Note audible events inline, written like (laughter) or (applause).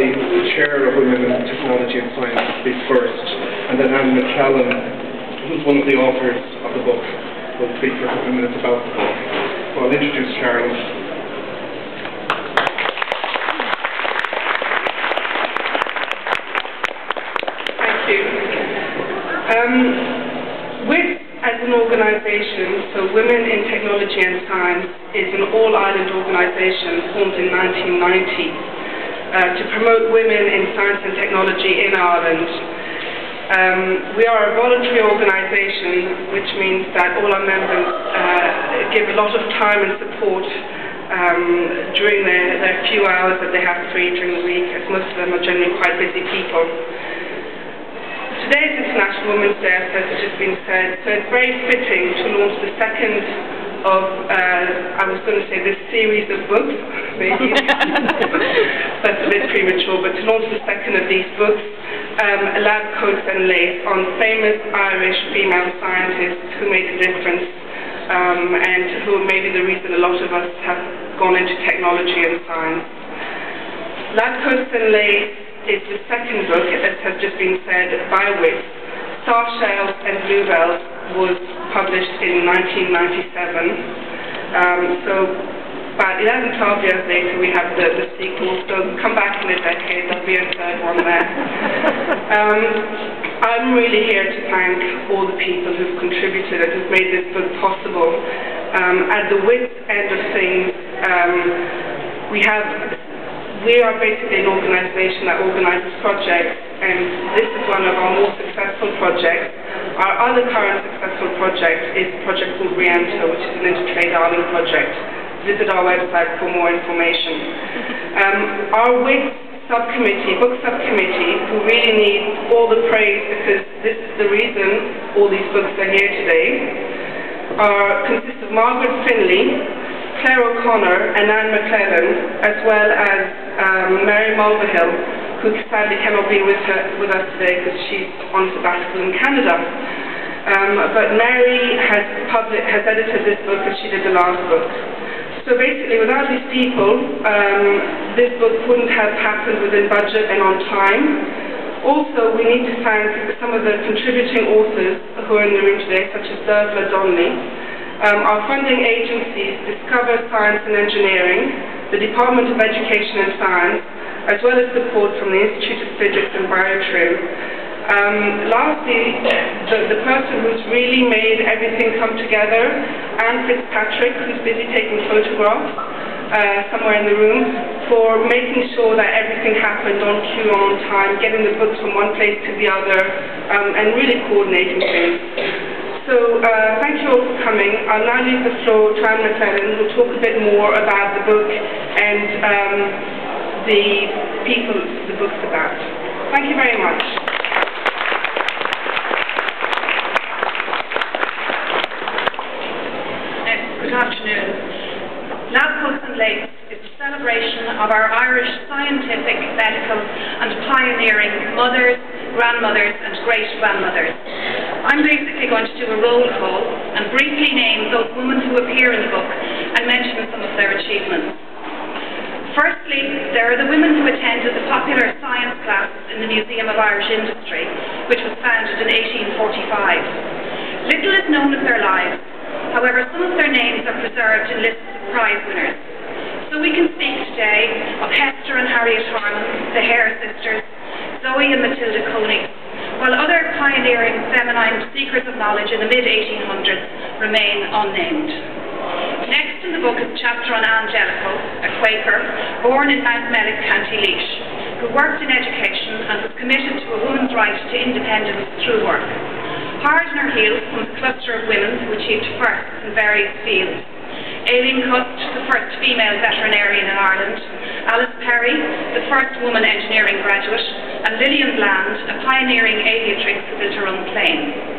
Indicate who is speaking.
Speaker 1: Kelly, who's the chair of Women in Technology and Science, speak first, and then Anne McClellan, who's one of the authors of the book, will speak for a couple of minutes about the book. So I'll introduce Charlotte.
Speaker 2: Thank you. Um, WIT as an organisation, so Women in Technology and Science, is an all-island organisation formed in 1990 uh, to promote women in science and technology in Ireland. Um, we are a voluntary organisation, which means that all our members uh, give a lot of time and support um, during their, their few hours that they have free during the week, as most of them are generally quite busy people. Today is International Women's Day, as has just been said, so it's very fitting to launch the second of, uh, I was going to say this series of books, (laughs) maybe. (laughs) That's a bit premature, but to launch the second of these books, um, Lab Coats and Lace, on famous Irish female scientists who made a difference um, and who are maybe the reason a lot of us have gone into technology and science. Lab Coats and Lace is the second book, as has just been said, by Wit. Star Shells and Bluebells was published in 1997. Um, so about 11, 12 years later we have the, the sequel, so come back in a decade, there'll be a third one there. (laughs) Um, I'm really here to thank all the people who've contributed and who've made this book possible. Um, at the WIT end of things, um, we have we are basically an organisation that organises projects, and this is one of our more successful projects. Our other current successful project is project called Riento, which is an Intertrade Ireland project. Visit our website for more information. (laughs) Um, our WIT subcommittee, book subcommittee, who really need all the praise because this is the reason all these books are here today, are, consists of Margaret Finley, Claire O'Connor and Anne McClellan, as well as um, Mary Mulvihill, who sadly cannot be with, her, with us today because she's on sabbatical in Canada. Um, but Mary has, public, has edited this book as she did the last book. So basically, without these people, um, this book wouldn't have happened within budget and on time. Also, we need to thank some of the contributing authors who are in the room today, such as Dervla Donnelly, um, our funding agencies Discover Science and Engineering, the Department of Education and Science, as well as support from the Institute of Physics and Biotrin. Um, lastly, the, the person who's really made everything come together, Anne Fitzpatrick, who's busy taking photographs uh, somewhere in the room, for making sure that everything happened on cue, on time, getting the books from one place to the other, um, and really coordinating things. So uh, thank you all for coming. I'll now leave the floor to Anne McClellan, who will talk a bit more about the book and um, the people the book's about. Thank you very much.
Speaker 3: Good afternoon. Lab Coats and Lace is a celebration of our Irish scientific, medical and pioneering mothers, grandmothers and great-grandmothers. I'm basically going to do a roll call and briefly name those women who appear in the book and mention some of their achievements. Firstly, there are the women who attended the popular science classes in the Museum of Irish Industry, which was founded in 1845. Little is known of their lives, however some of their names are preserved in lists of prize winners. So we can speak today of Hester and Harriet Harman, the Hare sisters, Zoe and Matilda Coney, while other pioneering feminine seekers of knowledge in the mid-1800s remain unnamed. In the book is a chapter on Anne Jellicoe, a Quaker, born in Mountmellick, County Laois, who worked in education and was committed to a woman's right to independence through work. Hard in her heels comes a cluster of women who achieved firsts in various fields. Aileen Cust, the first female veterinarian in Ireland, Alice Perry, the first woman engineering graduate, and Lillian Bland, a pioneering aviatrix who built her own plane.